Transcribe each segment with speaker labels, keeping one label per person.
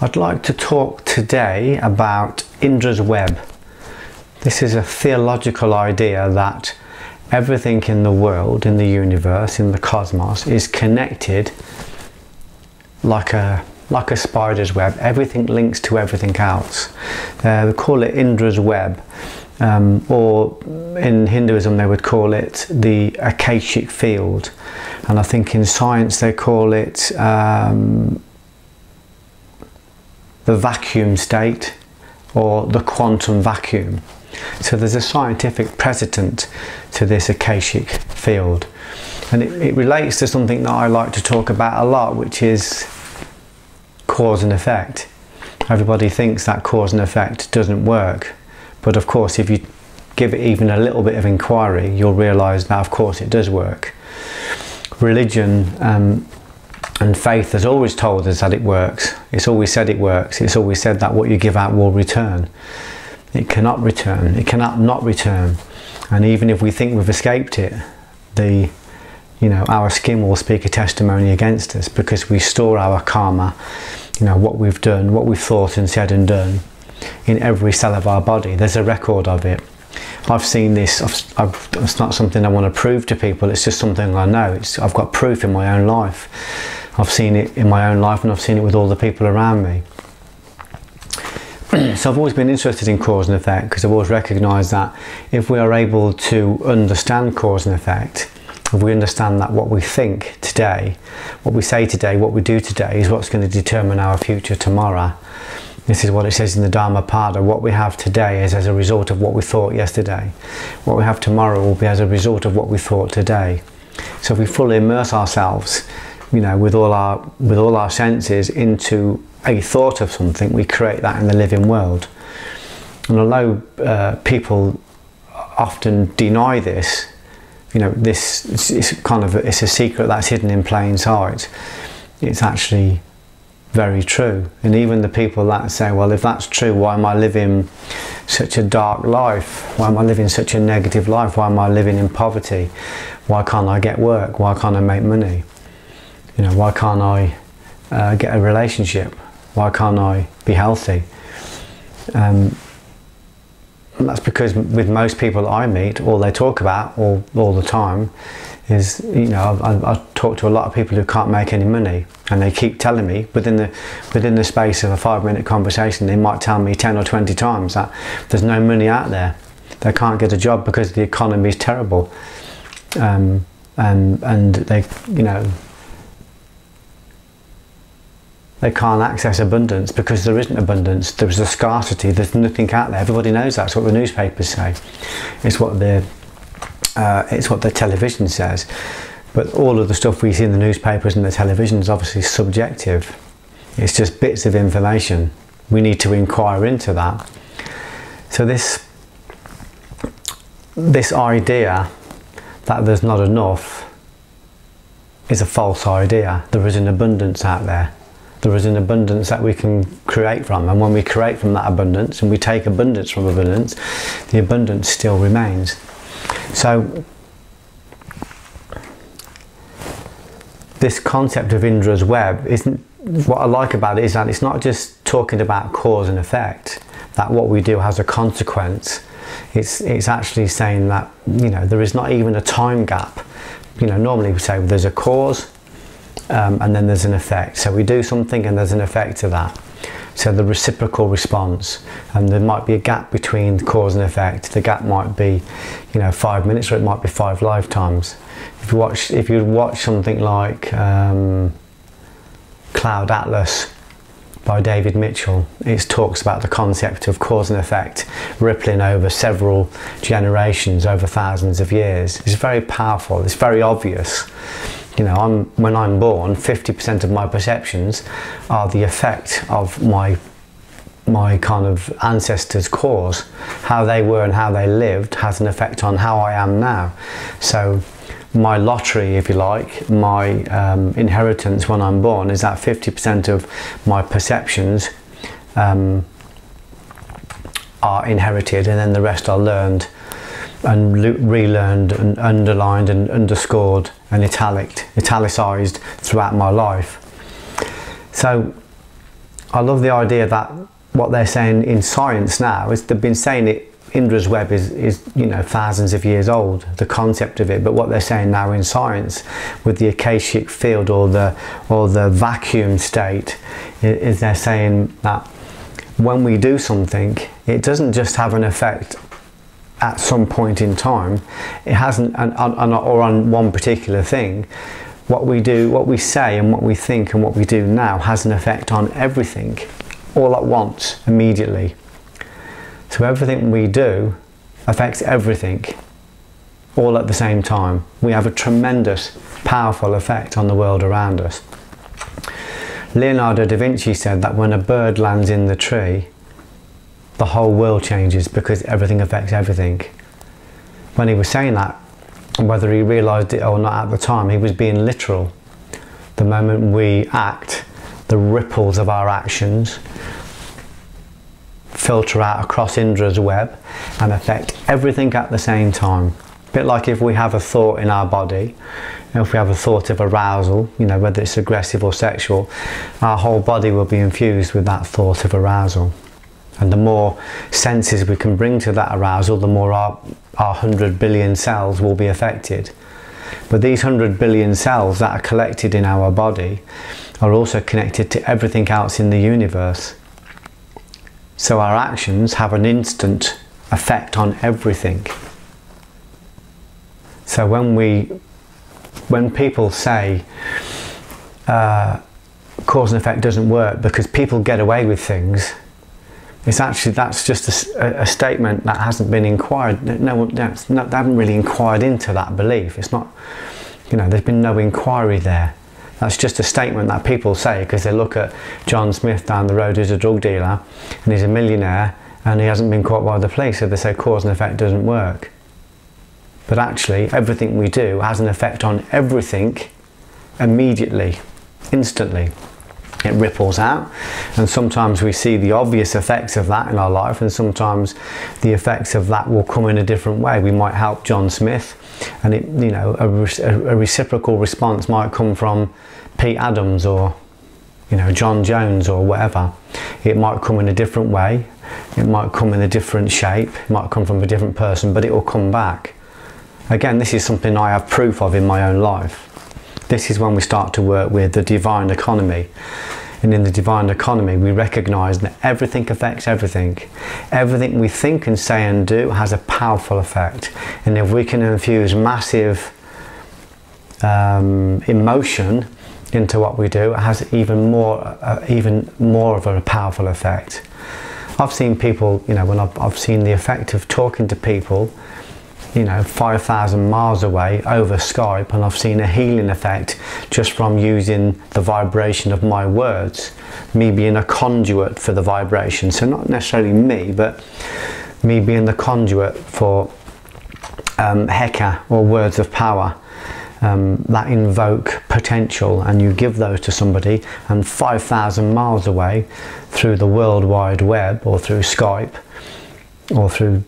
Speaker 1: I'd like to talk today about Indra's web. This is a theological idea that everything in the world, in the universe, in the cosmos is connected like a like a spider's web. Everything links to everything else. Uh, they call it Indra's web, um, or in Hinduism they would call it the Akashic field, and I think in science they call it um, the vacuum state or the quantum vacuum. So there's a scientific precedent to this Akashic field. And it, it, relates to something that I like to talk about a lot, which is cause and effect. Everybody thinks that cause and effect doesn't work. But of course, if you give it even a little bit of inquiry, you'll realize that of course it does work. Religion um, and faith has always told us that it works. It's always said it works. It's always said that what you give out will return. It cannot return. It cannot not return. And even if we think we've escaped it, the you know our skin will speak a testimony against us because we store our karma, you know what we've done, what we've thought and said and done, in every cell of our body. There's a record of it. I've seen this. I've, I've, it's not something I want to prove to people. It's just something I know. It's, I've got proof in my own life. I've seen it in my own life and I've seen it with all the people around me. so I've always been interested in cause and effect because I've always recognised that if we are able to understand cause and effect, if we understand that what we think today, what we say today, what we do today is what's going to determine our future tomorrow. This is what it says in the Dhammapada. What we have today is as a result of what we thought yesterday. What we have tomorrow will be as a result of what we thought today. So if we fully immerse ourselves you know, with all our with all our senses into a thought of something, we create that in the living world. And although uh, people often deny this, you know, this is kind of a, it's a secret that's hidden in plain sight. It's actually very true. And even the people that say, well, if that's true, why am I living such a dark life? Why am I living such a negative life? Why am I living in poverty? Why can't I get work? Why can't I make money? You know, why can't I uh, get a relationship? Why can't I be healthy? Um, that's because with most people I meet, all they talk about all, all the time is, you know, I've, I've, talked to a lot of people who can't make any money and they keep telling me within the, within the space of a five minute conversation, they might tell me 10 or 20 times that there's no money out there. They can't get a job because the economy is terrible. Um, and, and they, you know, they can't access abundance because there isn't abundance. There's a scarcity. There's nothing out there. Everybody knows that's what the newspapers say. It's what the uh, it's what the television says. But all of the stuff we see in the newspapers and the television is obviously subjective. It's just bits of information. We need to inquire into that. So this this idea that there's not enough is a false idea. There is an abundance out there there is an abundance that we can create from. And when we create from that abundance and we take abundance from abundance, the abundance still remains. So, this concept of Indra's web isn't what I like about it is that it's not just talking about cause and effect, that what we do has a consequence. It's, it's actually saying that, you know, there is not even a time gap. You know, normally we say well, there's a cause, um, and then there's an effect. So we do something and there's an effect to that. So the reciprocal response, and there might be a gap between cause and effect. The gap might be, you know, five minutes, or it might be five lifetimes. If you watch, if you watch something like um, Cloud Atlas by David Mitchell, it talks about the concept of cause and effect rippling over several generations, over thousands of years. It's very powerful. It's very obvious you know, I'm, when I'm born, 50% of my perceptions are the effect of my my kind of ancestors' cause. How they were and how they lived has an effect on how I am now. So my lottery, if you like, my um, inheritance when I'm born is that 50% of my perceptions um, are inherited and then the rest are learned and relearned and underlined and underscored and italic, italicized throughout my life. So I love the idea that what they're saying in science now is they've been saying it Indra's web is, is you know thousands of years old the concept of it but what they're saying now in science with the akashic field or the or the vacuum state is they're saying that when we do something it doesn't just have an effect at some point in time it hasn't or on one particular thing what we do what we say and what we think and what we do now has an effect on everything all at once immediately. So everything we do affects everything all at the same time. We have a tremendous powerful effect on the world around us. Leonardo da Vinci said that when a bird lands in the tree the whole world changes because everything affects everything. When he was saying that, whether he realised it or not at the time, he was being literal. The moment we act, the ripples of our actions filter out across Indra's web and affect everything at the same time. A bit like if we have a thought in our body, if we have a thought of arousal, you know, whether it's aggressive or sexual, our whole body will be infused with that thought of arousal. And the more senses we can bring to that arousal, the more our, our 100 billion cells will be affected. But these 100 billion cells that are collected in our body are also connected to everything else in the universe. So our actions have an instant effect on everything. So when we, when people say uh, cause and effect doesn't work because people get away with things, it's actually that's just a, a, statement that hasn't been inquired. No, not, they haven't really inquired into that belief. It's not, you know, there's been no inquiry there. That's just a statement that people say because they look at John Smith down the road who's a drug dealer and he's a millionaire and he hasn't been caught by the police, so they say cause and effect doesn't work. But actually, everything we do has an effect on everything immediately, instantly it ripples out. And sometimes we see the obvious effects of that in our life and sometimes the effects of that will come in a different way. We might help John Smith and it you know a, a reciprocal response might come from Pete Adams or you know John Jones or whatever. It might come in a different way. It might come in a different shape. It might come from a different person but it will come back. Again this is something I have proof of in my own life this is when we start to work with the divine economy. And in the divine economy, we recognize that everything affects everything. Everything we think and say and do has a powerful effect. And if we can infuse massive um, emotion into what we do, it has even more, uh, even more of a powerful effect. I've seen people, you know, when I've, I've seen the effect of talking to people you know 5,000 miles away over Skype and I've seen a healing effect just from using the vibration of my words me being a conduit for the vibration. So not necessarily me but me being the conduit for um, Heka or words of power um, that invoke potential and you give those to somebody and 5,000 miles away through the World Wide Web or through Skype or through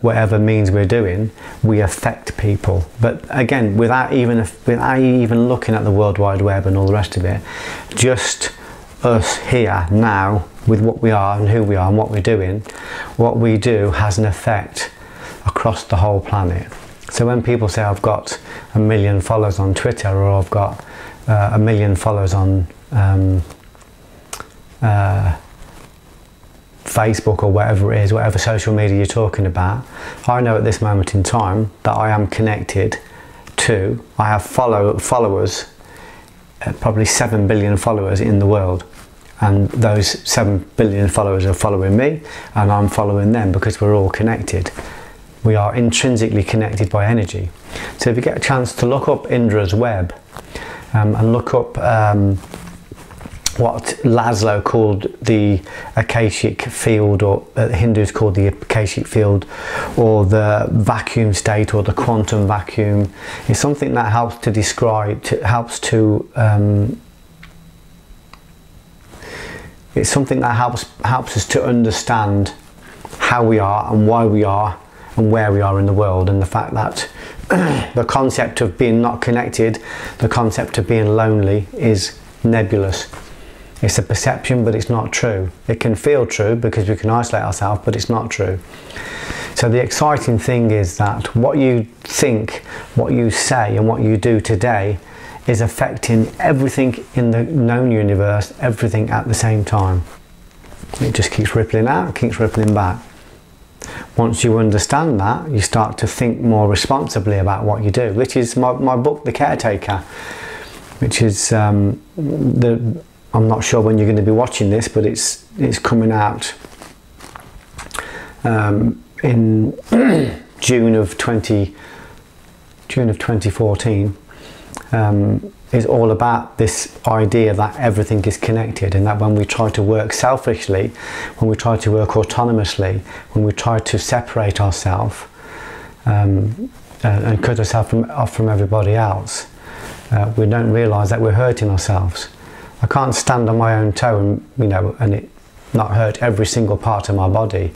Speaker 1: whatever means we're doing, we affect people. But again, without even without even looking at the World Wide Web and all the rest of it, just us here now with what we are and who we are and what we're doing, what we do has an effect across the whole planet. So when people say I've got a million followers on Twitter or I've got uh, a million followers on um, uh, Facebook or whatever it is, whatever social media you're talking about, I know at this moment in time that I am connected to, I have follow, followers, uh, probably 7 billion followers in the world. And those 7 billion followers are following me and I'm following them because we're all connected. We are intrinsically connected by energy. So if you get a chance to look up Indra's web um, and look up um, what Laszlo called the Akashic field, or uh, Hindus called the Akashic field, or the vacuum state, or the quantum vacuum, is something that helps to describe, to, helps to. Um, it's something that helps helps us to understand how we are and why we are and where we are in the world, and the fact that the concept of being not connected, the concept of being lonely, is nebulous It's a perception, but it's not true. It can feel true because we can isolate ourselves, but it's not true. So the exciting thing is that what you think, what you say, and what you do today is affecting everything in the known universe, everything at the same time. It just keeps rippling out, keeps rippling back. Once you understand that, you start to think more responsibly about what you do, which is my, my book, The Caretaker, which is um, the I'm not sure when you're going to be watching this, but it's it's coming out um, in June of 20 June of 2014. Um, is all about this idea that everything is connected and that when we try to work selfishly, when we try to work autonomously, when we try to separate ourselves um, and, and cut ourselves from, off from everybody else, uh, we don't realise that we're hurting ourselves. I can't stand on my own toe and you know and it not hurt every single part of my body.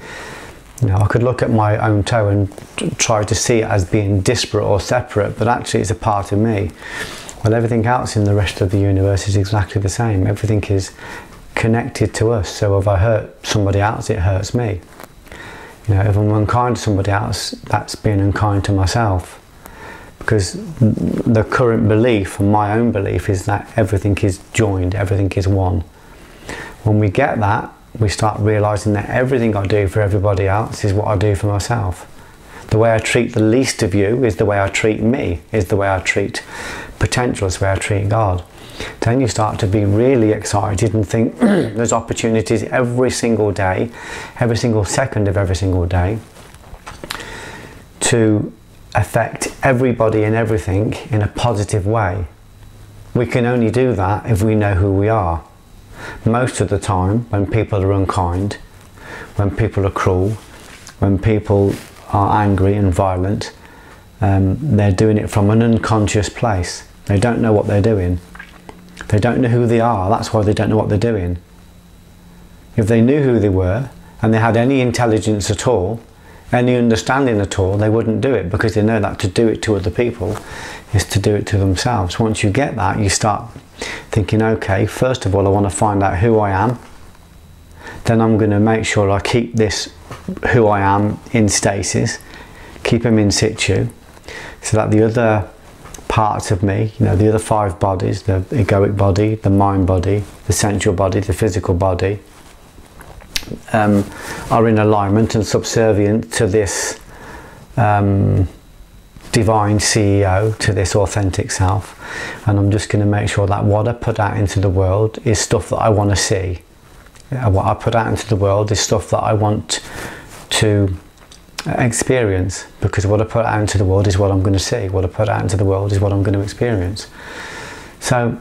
Speaker 1: You know, I could look at my own toe and try to see it as being disparate or separate, but actually it's a part of me. Well, everything else in the rest of the universe is exactly the same. Everything is connected to us. So if I hurt somebody else, it hurts me. You know, if I'm unkind to somebody else, that's being unkind to myself because the current belief and my own belief is that everything is joined, everything is one. When we get that, we start realizing that everything I do for everybody else is what I do for myself. The way I treat the least of you is the way I treat me, is the way I treat potential, is the way I treat God. Then you start to be really excited and think there's opportunities every single day, every single second of every single day to affect everybody and everything in a positive way. We can only do that if we know who we are. Most of the time, when people are unkind, when people are cruel, when people are angry and violent, um, they're doing it from an unconscious place. They don't know what they're doing. They don't know who they are, that's why they don't know what they're doing. If they knew who they were and they had any intelligence at all, any understanding at all, they wouldn't do it because they know that to do it to other people is to do it to themselves. Once you get that, you start thinking, okay, first of all, I want to find out who I am. Then I'm going to make sure I keep this who I am in stasis, keep them in situ, so that the other parts of me, you know, the other five bodies, the egoic body, the mind body, the sensual body, the physical body, um, are in alignment and subservient to this um, divine CEO, to this authentic self. And I'm just going to make sure that what I put out into the world is stuff that I want to see. what I put out into the world is stuff that I want to experience because what I put out into the world is what I'm going to see. What I put out into the world is what I'm going to experience. So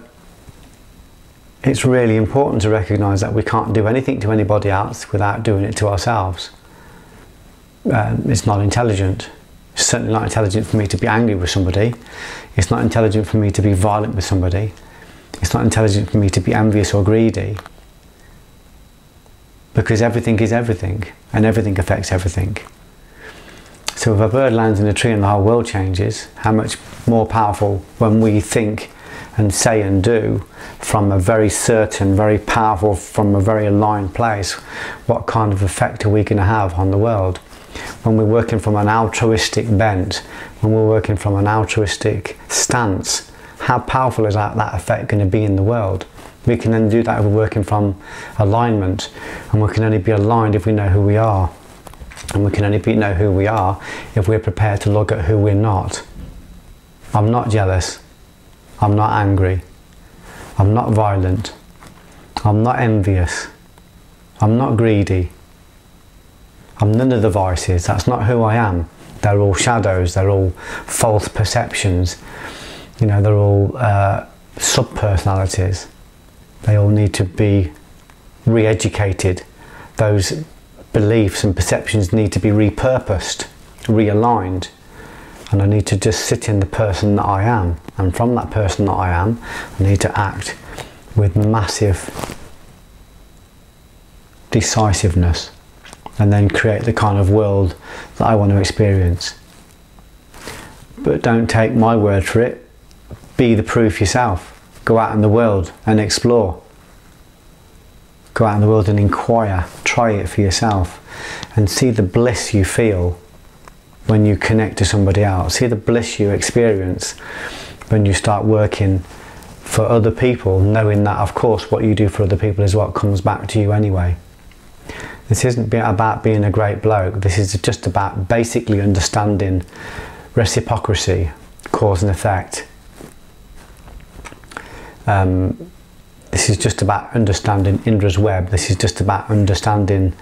Speaker 1: it's really important to recognize that we can't do anything to anybody else without doing it to ourselves. Um, it's not intelligent. It's certainly not intelligent for me to be angry with somebody. It's not intelligent for me to be violent with somebody. It's not intelligent for me to be envious or greedy. Because everything is everything, and everything affects everything. So if a bird lands in a tree and the whole world changes, how much more powerful when we think and say and do from a very certain, very powerful, from a very aligned place, what kind of effect are we going to have on the world? When we're working from an altruistic bent, when we're working from an altruistic stance, how powerful is that, that effect going to be in the world? We can then do that if we're working from alignment, and we can only be aligned if we know who we are. And we can only be, know who we are if we're prepared to look at who we're not. I'm not jealous. I'm not angry. I'm not violent. I'm not envious. I'm not greedy. I'm none of the vices. That's not who I am. They're all shadows. They're all false perceptions. You know, they're all uh, sub-personalities. They all need to be re-educated. Those beliefs and perceptions need to be repurposed, realigned, and I need to just sit in the person that I am. And from that person that I am, I need to act with massive decisiveness and then create the kind of world that I want to experience. But don't take my word for it. Be the proof yourself. Go out in the world and explore. Go out in the world and inquire, try it for yourself, and see the bliss you feel when you connect to somebody else. See the bliss you experience when you start working for other people, knowing that, of course, what you do for other people is what comes back to you anyway. This isn't about being a great bloke, this is just about basically understanding reciprocity, cause and effect. Um, this is just about understanding Indra's web, this is just about understanding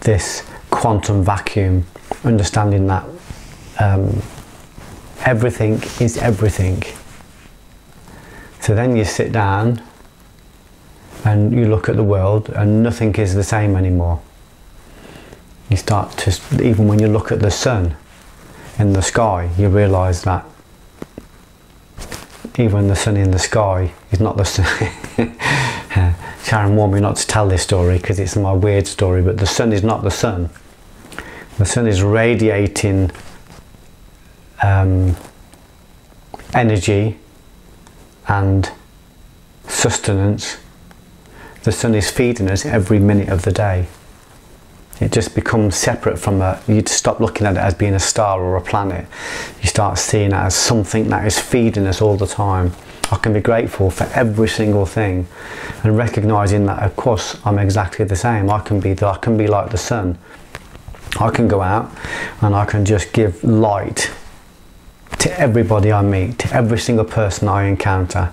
Speaker 1: this quantum vacuum, understanding that um, everything is everything. So then you sit down and you look at the world and nothing is the same anymore. You start to, even when you look at the sun in the sky, you realise that even the sun in the sky is not the sun. Sharon warned me not to tell this story because it's my weird story, but the sun is not the sun. The sun is radiating um, energy and sustenance. The sun is feeding us every minute of the day. It just becomes separate from a, you stop looking at it as being a star or a planet. You start seeing it as something that is feeding us all the time. I can be grateful for every single thing and recognizing that of course I'm exactly the same. I can be I can be like the sun. I can go out and I can just give light to everybody I meet, to every single person I encounter.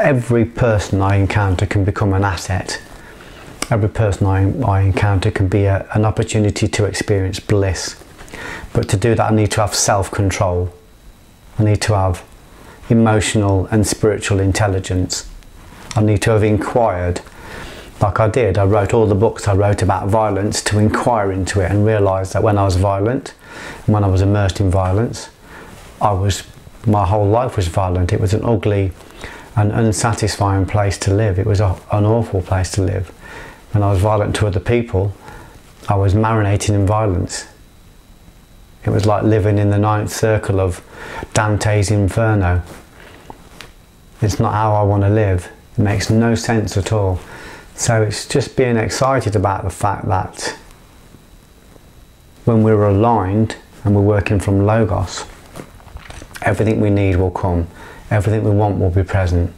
Speaker 1: Every person I encounter can become an asset. Every person I, I encounter can be a, an opportunity to experience bliss. But to do that, I need to have self control. I need to have emotional and spiritual intelligence. I need to have inquired like I did. I wrote all the books I wrote about violence to inquire into it and realise that when I was violent when I was immersed in violence, I was my whole life was violent. It was an ugly and unsatisfying place to live. It was a, an awful place to live. When I was violent to other people, I was marinating in violence. It was like living in the ninth circle of Dante's Inferno. It's not how I want to live. It makes no sense at all. So it's just being excited about the fact that when we're aligned and we're working from Logos, everything we need will come, everything we want will be present.